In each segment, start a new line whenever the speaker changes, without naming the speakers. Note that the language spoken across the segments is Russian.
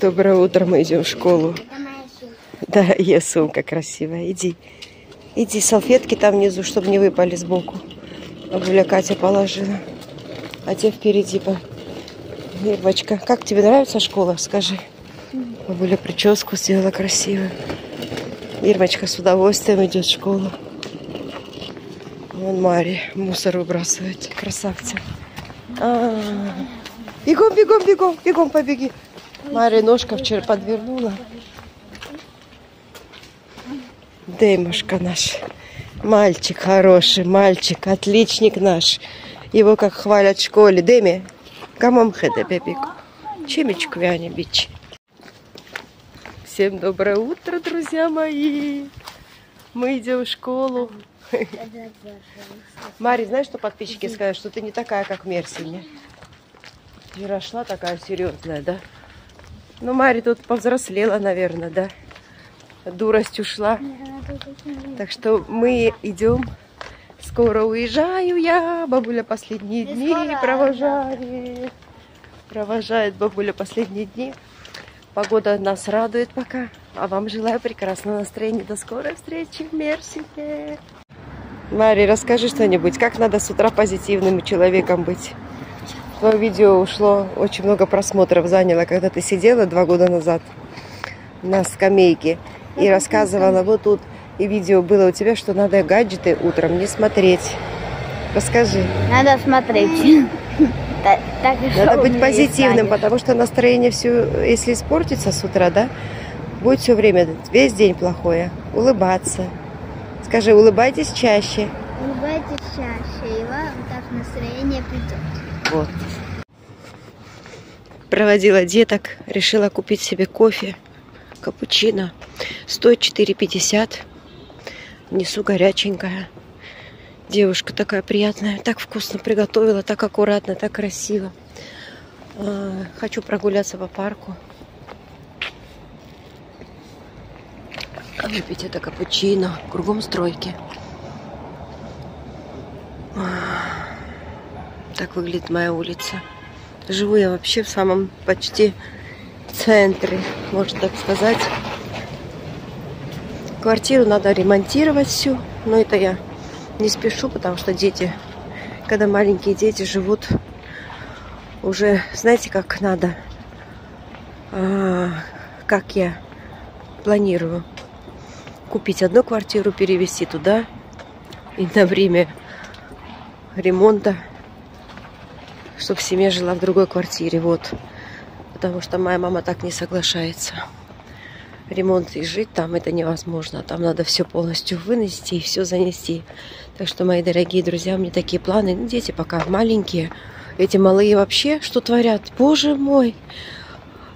Доброе утро, мы идем в школу. Да, ее сумка красивая. Иди. Иди, салфетки там внизу, чтобы не выпали сбоку. Бабуля Катя положила. А те впереди. Ирвочка, как тебе нравится школа? Скажи. Бабуля прическу сделала красивую. Ирмочка с удовольствием идет в школу. Вон Мари мусор выбрасывает. Красавцы. А -а -а. Бегом, бегом, бегом, бегом побеги. Мария ножка вчера подвернула. Дэмушка наш. Мальчик хороший, мальчик, отличник наш. Его как хвалят в школе. Дэми, камам хэдэ бебик. Чемечку вяне бич. Всем доброе утро, друзья мои. Мы идем в школу. Мари, знаешь, что подписчики сказали, что ты не такая, как в Мерсине? Вчера шла такая серьезная, да? Ну, Мари тут повзрослела, наверное, да? Дурость ушла. Так что мы идем. Скоро уезжаю я. Бабуля последние дни провожает. Провожает бабуля последние дни. Погода нас радует пока. А вам желаю прекрасного настроения. До скорой встречи в Мерсике. Мари, расскажи что-нибудь. Как надо с утра позитивным человеком быть? Твое видео ушло, очень много просмотров заняло, когда ты сидела два года назад на скамейке и рассказывала вот тут, и видео было у тебя, что надо гаджеты утром не смотреть. Расскажи.
Надо смотреть.
Надо быть позитивным, потому что настроение все, если испортится с утра, да, будет все время, весь день плохое. Улыбаться. Скажи, улыбайтесь чаще.
Улыбайтесь чаще, и вам так настроение придет.
Вот. Проводила деток, решила купить себе кофе, капучино. Стоит 4,50. Несу горяченькая. Девушка такая приятная, так вкусно приготовила, так аккуратно, так красиво. А, хочу прогуляться по парку. Выпить это капучино. Кругом стройки. Так выглядит моя улица. Живу я вообще в самом почти центре, можно так сказать. Квартиру надо ремонтировать всю, но это я не спешу, потому что дети, когда маленькие дети живут уже, знаете, как надо, а, как я планирую купить одну квартиру, перевести туда и на время ремонта чтобы семья жила в другой квартире. Вот. Потому что моя мама так не соглашается. Ремонт и жить там это невозможно. Там надо все полностью вынести и все занести. Так что, мои дорогие друзья, у меня такие планы. Ну, дети пока маленькие. Эти малые вообще что творят? Боже мой!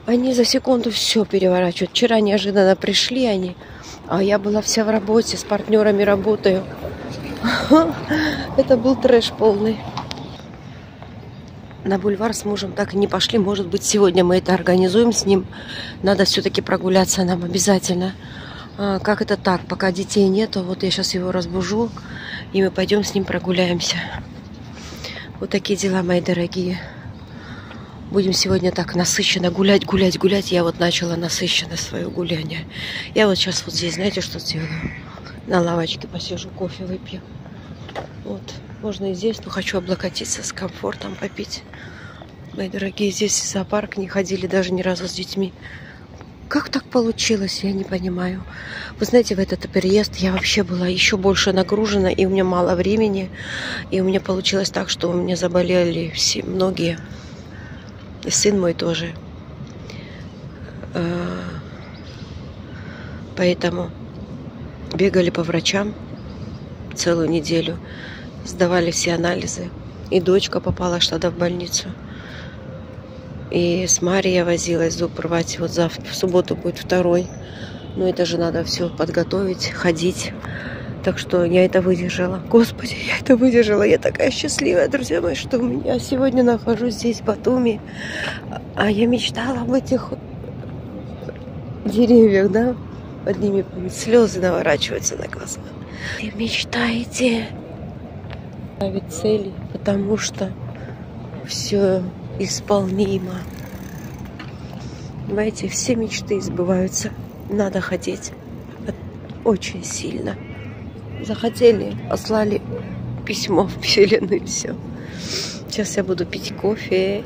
Они за секунду все переворачивают. Вчера неожиданно пришли они, а я была вся в работе, с партнерами работаю. Это был трэш полный на бульвар с мужем так и не пошли. Может быть, сегодня мы это организуем с ним. Надо все-таки прогуляться нам обязательно. А, как это так? Пока детей нету, вот я сейчас его разбужу, и мы пойдем с ним прогуляемся. Вот такие дела, мои дорогие. Будем сегодня так насыщенно гулять, гулять, гулять. Я вот начала насыщенно свое гуляние. Я вот сейчас вот здесь, знаете, что сделаю? На лавочке посижу, кофе выпью. Вот. Можно и здесь, но хочу облокотиться с комфортом, попить. Мои дорогие, здесь в зоопарк не ходили даже ни разу с детьми. Как так получилось, я не понимаю. Вы знаете, в этот переезд я вообще была еще больше нагружена, и у меня мало времени. И у меня получилось так, что у меня заболели все, многие. И сын мой тоже. А, поэтому бегали по врачам целую неделю сдавали все анализы. И дочка попала что-то в больницу. И с Марией возилась зуб рвать. Вот завтра, в субботу будет второй. Но это же надо все подготовить, ходить. Так что я это выдержала. Господи, я это выдержала. Я такая счастливая, друзья мои, что я сегодня нахожусь здесь, в Батуми. А я мечтала об этих деревьях, да? Под ними слезы наворачиваются на глаза. Вы мечтаете цели, потому что все исполнимо. Понимаете, все мечты сбываются. Надо хотеть. Очень сильно. Захотели, послали письмо в Вселенную и все. Сейчас я буду пить кофе.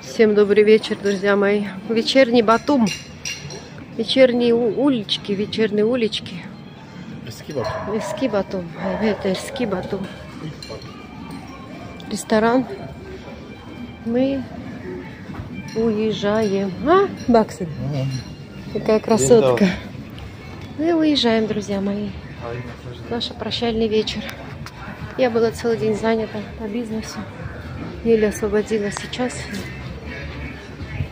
Всем добрый вечер, друзья мои. Вечерний Батум. Вечерние улички, вечерние улички.
Eski Batum.
Eski Батум. Это Eski Батум. Ресторан. Мы уезжаем. А, Баксон? Какая красотка. Мы уезжаем, друзья мои. Наш прощальный вечер. Я была целый день занята по бизнесу. Еле освободилась сейчас.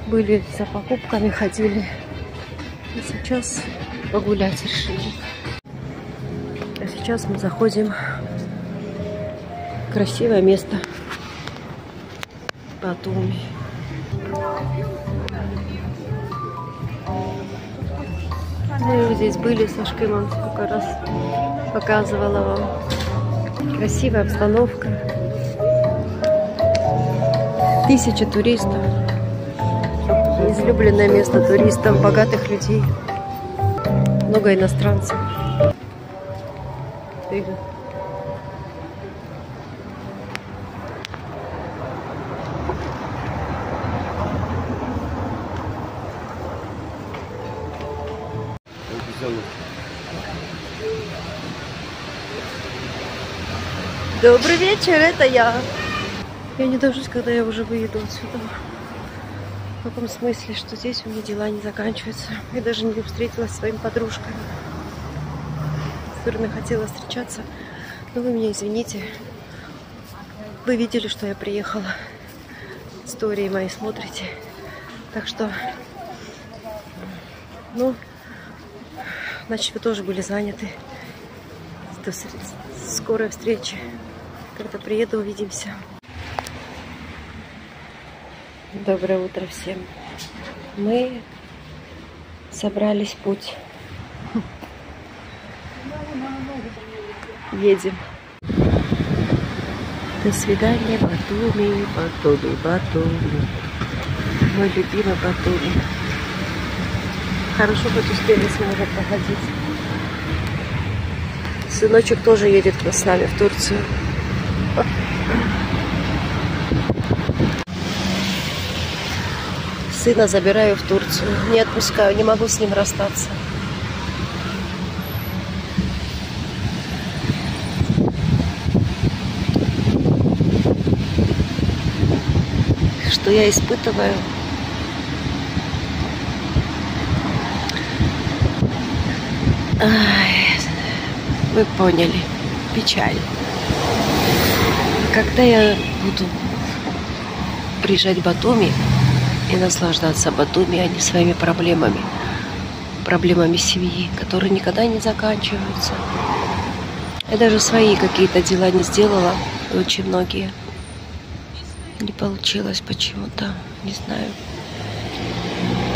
Были за покупками, ходили. И сейчас погулять решили. А сейчас мы заходим красивое место. Батуми. Мы здесь были с Ашкимом, сколько раз показывала вам. Красивая обстановка. Тысячи туристов. Излюбленное место туристов, богатых людей. Много иностранцев. Добрый вечер, это я. Я не дождусь, когда я уже выеду отсюда. В каком смысле, что здесь у меня дела не заканчиваются. Я даже не встретилась с своими подружками, с которыми хотела встречаться. Но вы меня извините. Вы видели, что я приехала. Истории мои смотрите. Так что, ну, значит, вы тоже были заняты. До скорой встречи. Когда приеду, увидимся. Доброе утро всем. Мы собрались в путь. Едем. До свидания, Батуми, Батуми, Батуми. Мой любимый Батуми. Хорошо, хоть успели с мужем походить. Сыночек тоже едет с нами в Турцию. Сына забираю в Турцию. Не отпускаю, не могу с ним расстаться. Что я испытываю? Ай, вы поняли. Печаль когда я буду приезжать в Батуми и наслаждаться Батуми, а не своими проблемами, проблемами семьи, которые никогда не заканчиваются. Я даже свои какие-то дела не сделала, очень многие. Не получилось почему-то, не знаю.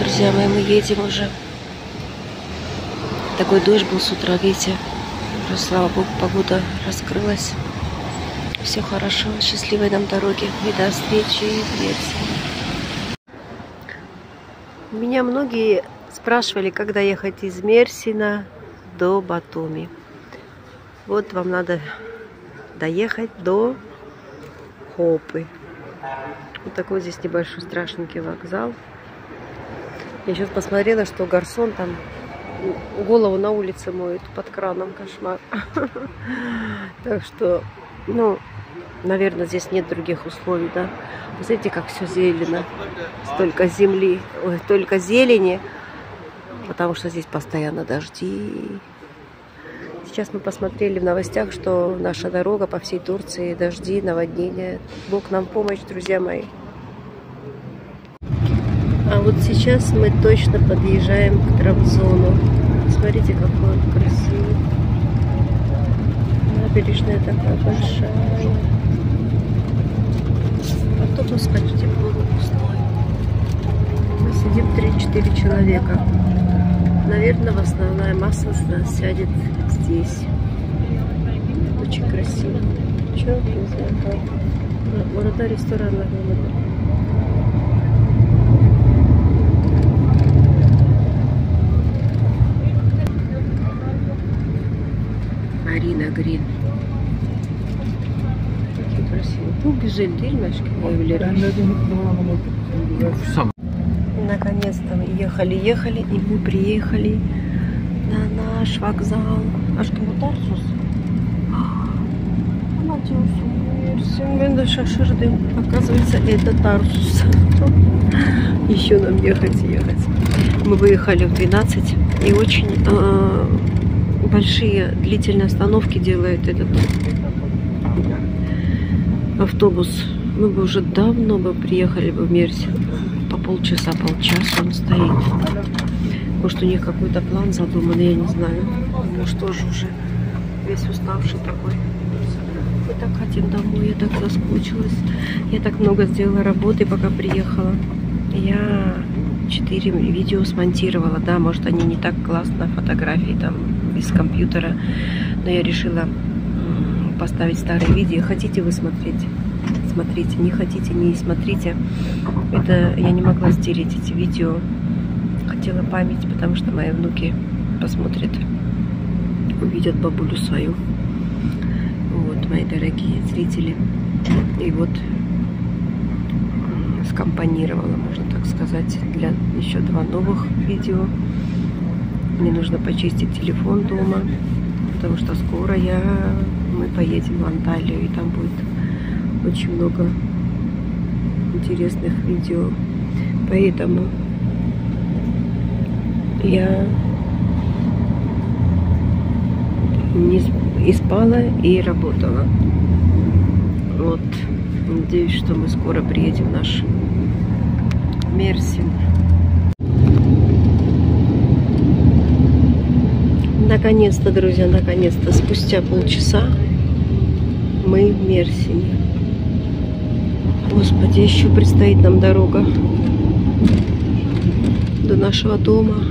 Друзья мои, мы едем уже. Такой дождь был с утра, видите. Уже, слава богу, погода раскрылась. Все хорошо, счастливой нам дороги и до встречи в Мерсии. Меня многие спрашивали, когда ехать из Мерсина до Батуми. Вот вам надо доехать до Хопы. Вот такой здесь небольшой страшненький вокзал. Я сейчас посмотрела, что гарсон там голову на улице моет под краном. Кошмар. Так что, ну, Наверное, здесь нет других условий, да. Смотрите, как все зелено. Столько земли, ой, только зелени. Потому что здесь постоянно дожди. Сейчас мы посмотрели в новостях, что наша дорога по всей Турции, дожди, наводнения. Бог нам помощь, друзья мои. А вот сейчас мы точно подъезжаем к Трабзону. Смотрите, какой он красивый. Набережная такая большая автобус почти полупустой. Мы сидим 3-4 человека. Наверное, основная масса сядет здесь. Очень красиво. Че, не знаю, как. Burada restoranlar olmadı. Green. Какие красивые. Ну, evleri?
Сам.
Наконец-то мы ехали, ехали, и мы приехали на наш вокзал. Diyorsun, Mersin. Ben de şaşırdım. Оказывается, это Тарсус. Еще нам ехать ехать. Мы выехали в 12 и очень э, большие длительные остановки делает этот автобус. Мы бы уже давно бы приехали бы в Мерсин. По полчаса, полчаса он стоит. Может, у них какой-то план задуман, я не знаю. Может, тоже уже весь уставший такой. Мы так хотим домой, я так соскучилась. Я так много сделала работы, пока приехала. Я четыре видео смонтировала. Да, может, они не так классно, фотографии там без компьютера. Но я решила поставить старые видео. Хотите вы смотреть? Смотрите. Не хотите, не смотрите. Это я не могла стереть эти видео. Хотела память, потому что мои внуки посмотрят, увидят бабулю свою. Вот, мои дорогие зрители. И вот скомпонировала, можно так сказать, для еще два новых видео. Мне нужно почистить телефон дома, потому что скоро я мы поедем в Анталию, и там будет очень много интересных видео. Поэтому я не и спала, и работала. Вот. Надеюсь, что мы скоро приедем в наш Мерсин. Наконец-то, друзья, наконец-то, спустя полчаса мы в Мерсине. Господи, еще предстоит нам дорога до нашего дома.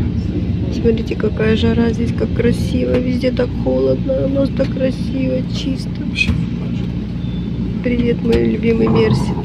Смотрите, какая жара здесь, как красиво. Везде так холодно, а у нас так красиво, чисто. Привет, мой любимый Мерсин.